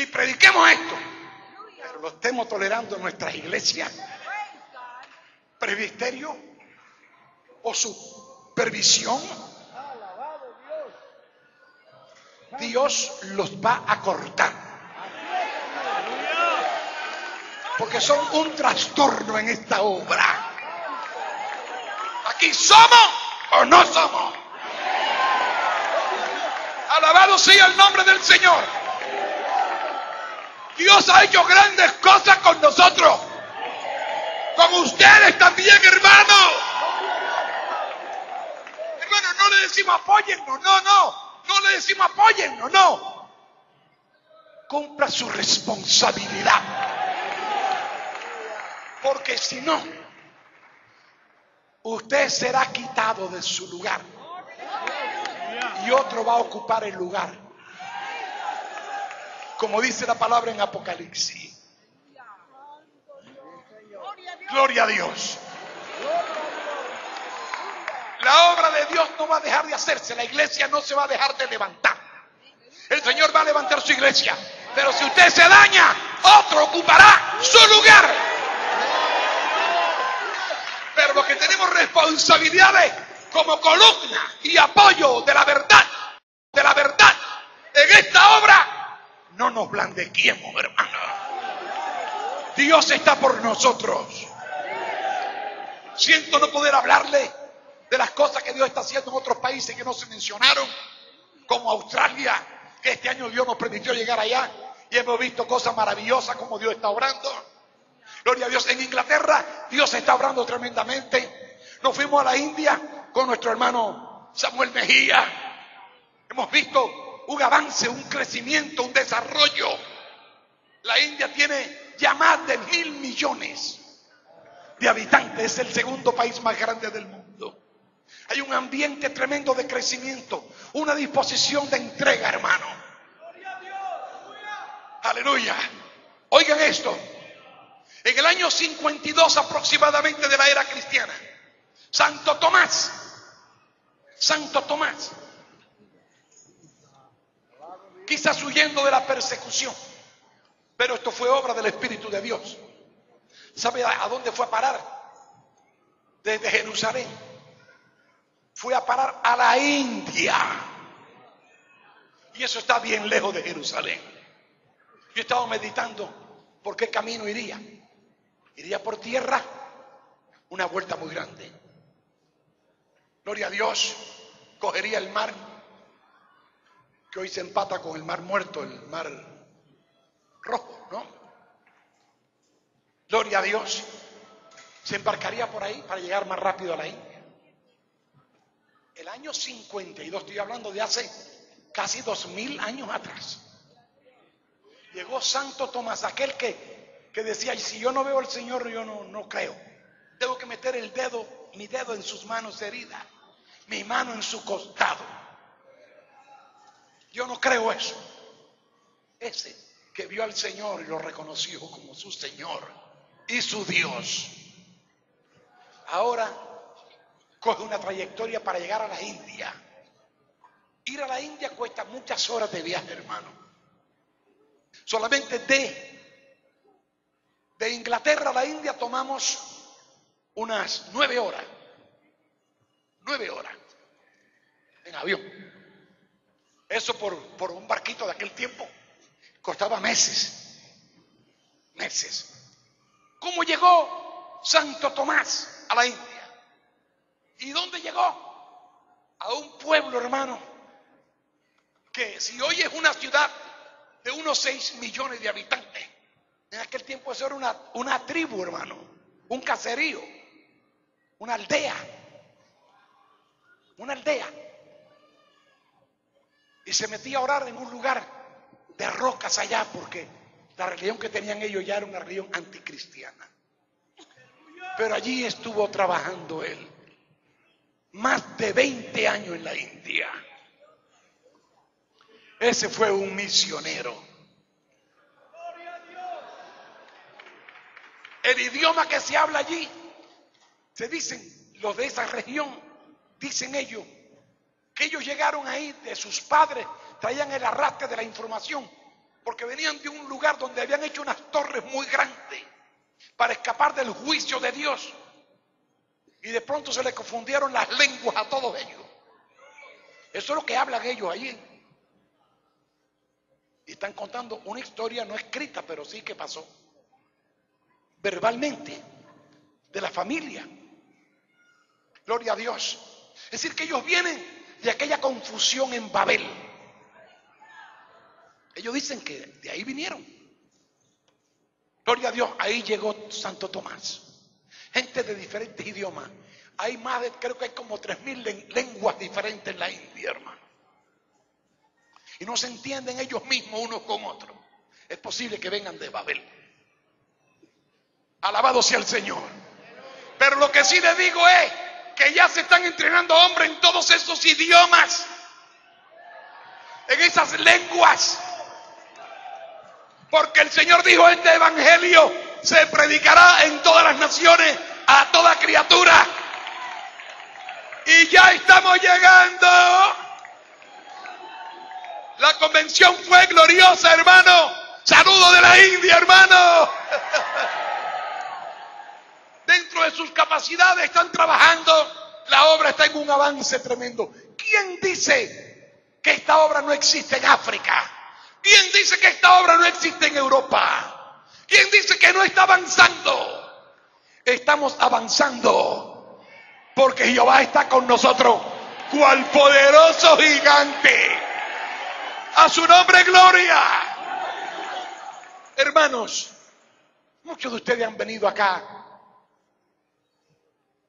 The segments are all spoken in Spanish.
y prediquemos esto, pero lo estemos tolerando en nuestras iglesias, presbiterio o supervisión, Dios los va a cortar. Porque son un trastorno en esta obra. Aquí somos o no somos. Alabado sea el nombre del Señor. Dios ha hecho grandes cosas con nosotros. Con ustedes también, hermano. Hermano, no le decimos apóyennos, no, no. No le decimos apóyennos, no. Cumpla su responsabilidad. Porque si no, usted será quitado de su lugar y otro va a ocupar el lugar. Como dice la palabra en Apocalipsis. Gloria a Dios. La obra de Dios no va a dejar de hacerse. La iglesia no se va a dejar de levantar. El Señor va a levantar su iglesia. Pero si usted se daña, otro ocupará su lugar. Pero los que tenemos responsabilidades como columna y apoyo de la verdad, de la verdad en esta obra, no nos blandequiemos, hermano. Dios está por nosotros. Siento no poder hablarle de las cosas que Dios está haciendo en otros países que no se mencionaron, como Australia, que este año Dios nos permitió llegar allá y hemos visto cosas maravillosas como Dios está obrando. Gloria a Dios. En Inglaterra Dios está obrando tremendamente. Nos fuimos a la India con nuestro hermano Samuel Mejía. Hemos visto un avance, un crecimiento, un desarrollo. La India tiene ya más de mil millones de habitantes. Es el segundo país más grande del mundo. Hay un ambiente tremendo de crecimiento, una disposición de entrega, hermano. Aleluya. Oigan esto. En el año 52 aproximadamente de la era cristiana, Santo Tomás, Santo Tomás, quizás huyendo de la persecución, pero esto fue obra del Espíritu de Dios. ¿Sabe a dónde fue a parar? Desde Jerusalén. Fue a parar a la India. Y eso está bien lejos de Jerusalén. Yo he estado meditando por qué camino iría. Iría por tierra, una vuelta muy grande. Gloria a Dios, cogería el mar, que hoy se empata con el mar muerto, el mar rojo, ¿no? Gloria a Dios, se embarcaría por ahí para llegar más rápido a la India. El año 52, estoy hablando de hace casi dos mil años atrás. Llegó Santo Tomás, aquel que, que decía, si yo no veo al Señor, yo no, no creo. Tengo que meter el dedo, mi dedo en sus manos heridas, mi mano en su costado. Yo no creo eso. Ese que vio al Señor y lo reconoció como su Señor y su Dios. Ahora coge una trayectoria para llegar a la India. Ir a la India cuesta muchas horas de viaje, hermano. Solamente de, de Inglaterra a la India tomamos unas nueve horas. Nueve horas. En avión. Eso por, por un barquito de aquel tiempo costaba meses. Meses. ¿Cómo llegó Santo Tomás a la India? ¿Y dónde llegó? A un pueblo, hermano, que si hoy es una ciudad de unos 6 millones de habitantes, en aquel tiempo eso era una, una tribu, hermano, un caserío, una aldea, una aldea. Y se metía a orar en un lugar de rocas allá, porque la religión que tenían ellos ya era una religión anticristiana. Pero allí estuvo trabajando él más de 20 años en la India. Ese fue un misionero. El idioma que se habla allí, se dicen, los de esa región, dicen ellos, que ellos llegaron ahí de sus padres, traían el arrastre de la información Porque venían de un lugar donde habían hecho unas torres muy grandes para escapar del juicio de Dios. Y de pronto se les confundieron las lenguas a todos ellos. Eso es lo que hablan ellos allí. Y están contando una historia no escrita, pero sí que pasó. Verbalmente. De la familia. Gloria a Dios. Es decir, que ellos vienen de aquella confusión en Babel. Ellos dicen que de ahí vinieron. Gloria a Dios, ahí llegó Santo Tomás. Gente de diferentes idiomas. Hay más de, creo que hay como tres mil lenguas diferentes en la India, hermano. Y no se entienden ellos mismos unos con otros. Es posible que vengan de Babel. Alabado sea el Señor. Pero lo que sí le digo es que ya se están entrenando hombres en todos esos idiomas, en esas lenguas. Porque el Señor dijo, este evangelio se predicará en todas las naciones a toda criatura. Y ya estamos llegando. La convención fue gloriosa, hermano. Saludo de la India, hermano. Dentro de sus capacidades están trabajando. Está en un avance tremendo. ¿Quién dice que esta obra no existe en África? ¿Quién dice que esta obra no existe en Europa? ¿Quién dice que no está avanzando? Estamos avanzando porque Jehová está con nosotros, cual poderoso gigante. A su nombre, gloria. Hermanos, muchos de ustedes han venido acá,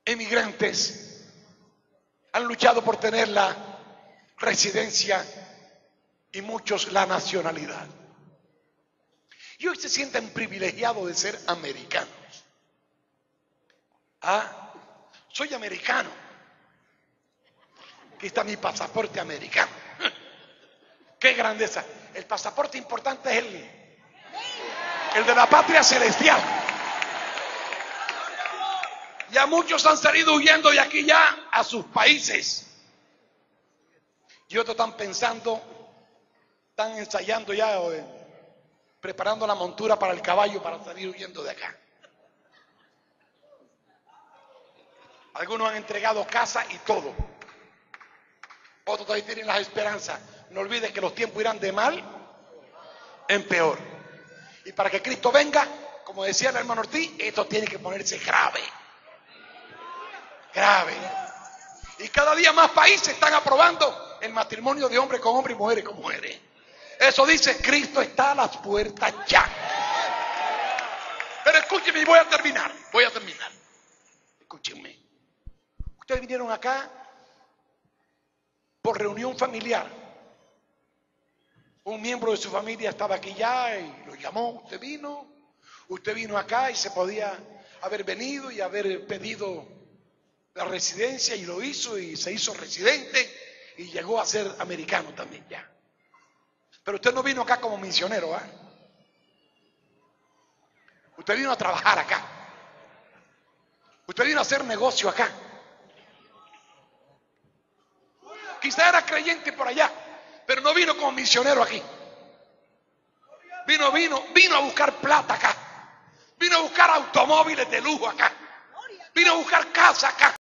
emigrantes, han luchado por tener la residencia y muchos la nacionalidad. Y hoy se sienten privilegiados de ser americanos. Ah, soy americano. Aquí está mi pasaporte americano. Qué grandeza. El pasaporte importante es el, el de la patria celestial. Ya muchos han salido huyendo de aquí ya a sus países. Y otros están pensando, están ensayando ya, eh, preparando la montura para el caballo para salir huyendo de acá. Algunos han entregado casa y todo. Otros todavía tienen las esperanzas. No olviden que los tiempos irán de mal en peor. Y para que Cristo venga, como decía el hermano Ortiz, esto tiene que ponerse grave. Grave. Y cada día más países están aprobando el matrimonio de hombre con hombre y mujeres con mujeres. Eso dice, Cristo está a las puertas ya. Pero escúcheme y voy a terminar. Voy a terminar. Escúchenme. Ustedes vinieron acá por reunión familiar. Un miembro de su familia estaba aquí ya y lo llamó. Usted vino. Usted vino acá y se podía haber venido y haber pedido la residencia y lo hizo y se hizo residente y llegó a ser americano también ya. Pero usted no vino acá como misionero, ¿ah? Usted vino a trabajar acá. Usted vino a hacer negocio acá. Quizá era creyente por allá, pero no vino como misionero aquí. Vino, vino, vino a buscar plata acá. Vino a buscar automóviles de lujo acá. Vino a buscar casa acá.